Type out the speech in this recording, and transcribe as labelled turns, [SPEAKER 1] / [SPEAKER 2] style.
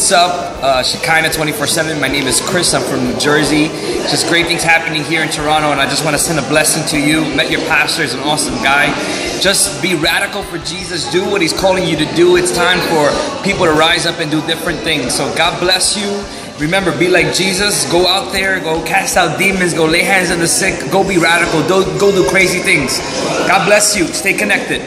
[SPEAKER 1] What's up, uh, Shekinah 24 7. My name is Chris. I'm from New Jersey. Just great things happening here in Toronto, and I just want to send a blessing to you. Met your pastor, he's an awesome guy. Just be radical for Jesus. Do what he's calling you to do. It's time for people to rise up and do different things. So, God bless you. Remember, be like Jesus. Go out there, go cast out demons, go lay hands on the sick, go be radical, go, go do crazy things. God bless you. Stay connected.